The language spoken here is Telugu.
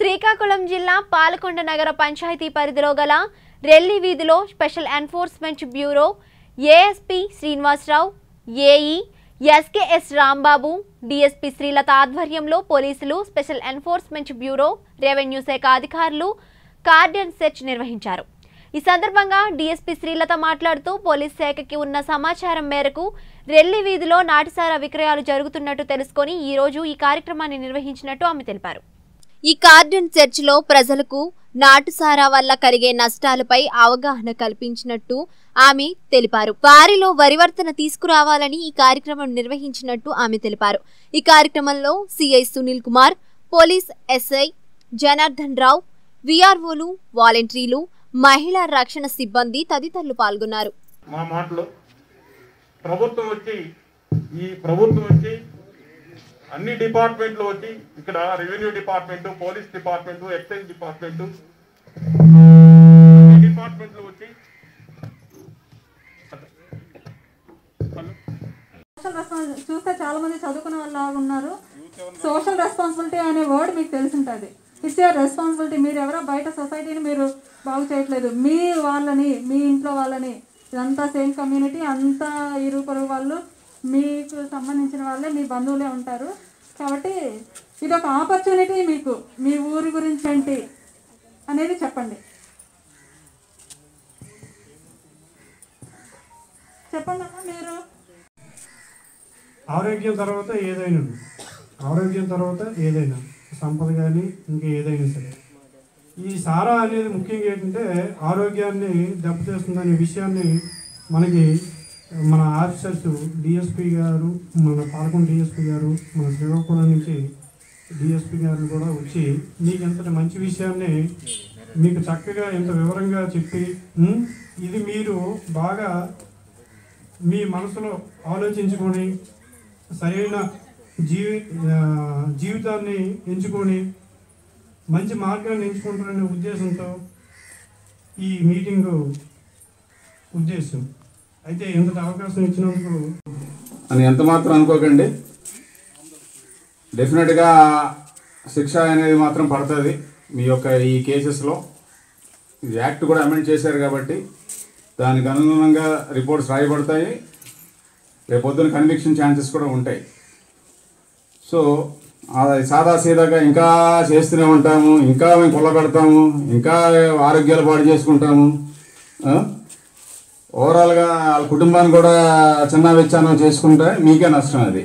శ్రీకాకుళం జిల్లా పాలకొండ నగర పంచాయతీ పరిధిలో గల రెల్లి వీధిలో special enforcement bureau ASP Srinivasa Rao AE SKS Rambabu DSP Srilatha ఆధ్వర్యంలో పోలీసులు స్పెషల్ ఎన్ఫోర్స్మెంట్ బ్యూరో రెవెన్యూ శాఖ అధికారులు కార్డన్ సెర్చ్ నిర్వహించారు. ఈ సందర్భంగా డిఎస్పీ శ్రీలత మాట్లాడుతూ పోలీస్ శాఖకి ఉన్న సమాచారం మేరకు రెల్లి వీధిలో నాటిసారా విక్రయాలు జరుగుతున్నట్టు తెలుసుకొని ఈ రోజు ఈ కార్యక్రమాన్ని నిర్వహించినట్టు ఆమె తెలిపారు. ఈ కార్డన్ చర్చిలో ప్రజలకు నాటుసారా వల్ల కలిగే నష్టాలపై అవగాహన కల్పించినట్టు ఆమె తెలిపారు. వారిలో వరివర్తన తీసుకురావాలని ఈ కార్యక్రమం నిర్వహించినట్టు ఆమె తెలిపారు. ఈ కార్యక్రమంలో CI Sunil Kumar police SI Janardhan Rao విఆర్ఓలు వాలంటీర్లు మహిళా రక్షణ సిబ్బంది తదితరులు పాల్గొన్నారు. మా మాటలు ప్రభుత్వం వచ్చి ఈ ప్రభుత్వం వచ్చి అన్ని డిపార్ట్మెంట్లు వచ్చి ఇక్కడ revenue department police department excise department. అన్ని డిపార్ట్మెంట్లు వచ్చి సోషల్ రెస్పాన్స్ చూస్తే చాలా మంది చదువుకున్న వాళ్ళు ఉన్నారు. సోషల్ రెస్పాన్సిబిలిటీ అనే వర్డ్ మీకు తెలిసి ఉంటుంది ఇట్స్ యువర్ రెస్పాన్సిబిలిటీ మీరు ఎవరో బయట సొసైటీని మీరు బాగు చేయట్లేదు. మీ వాళ్ళని మీ ఇంట్లో వాళ్ళని ఇదంతా సేమ్ కమ్యూనిటీ అంతా ఇరు పొరుగు వాళ్ళు మీకు సంబంధించిన వాళ్ళే మీ బంధువులే ఉంటారు. కాబట్టి ఇది ఒక ఆపర్చునిటీ మీకు మీ ఊరి గురించి ఏంటి అనేది చెప్పండి. చెప్పండి అమ్మా మీరు. ఆరోగ్యం తర్వాత ఏదైనా ఆరోగ్యం తర్వాత ఏదైనా సంపద కానీ ఇంకా ఏదైనా సరే. ఈ సారా అనేది ముఖ్యంగా ఏంటంటే ఆరోగ్యాన్ని దెబ్బతీస్తుందనే విషయాన్ని మనకి మన ఆఫీసర్స్ డిఎస్పి గారు మన పాలకొండ డిఎస్పి గారు మన శ్రీకాకుళం నుంచి డిఎస్పి గారు కూడా వచ్చి మీకు ఎంతటి మంచి విషయాన్ని మీకు చక్కగా ఇంత వివరంగా చెప్పి ఇది మీరు బాగా మీ మనసులో ఆలోచించుకొని సరైన జీవి జీవితాన్ని ఎంచుకొని మంచి మార్గాన్ని ఎంచుకుంటారనే ఉద్దేశంతో ఈ మీటింగ్ ఉద్దేశం. అయితే ఇంతటి అవకాశం ఇచ్చినందుకు అని ఎంత మాత్రం అనుకోకండి. డెఫినెట్గా శిక్ష అనేది మాత్రం పడుతుంది మీ యొక్క ఈ కేసెస్లో ఇది యాక్ట్ కూడా అమెండ్ చేశారు కాబట్టి దానికి అనుగుణంగా రిపోర్ట్స్ రాయబడతాయి. రేపొద్దున కన్విక్షన్ ఛాన్సెస్ కూడా ఉంటాయి. సో అది సాదా సీదాగా ఇంకా చేస్తూనే ఉంటాము ఇంకా మేము కొల్లబెడతాము ఇంకా ఆరోగ్యాలు పాడు చేసుకుంటాము ఓవరాల్గా వాళ్ళ కుటుంబాన్ని కూడా చిన్న వెచ్చానం చేసుకుంటే మీకే నష్టం అది.